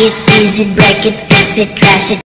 it, lose it, break it, fix it, crash it.